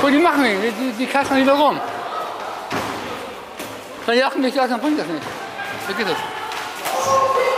Guck, die machen nicht, die, die, die wieder rum. Wenn die achten nicht dann bringt das nicht. So geht das.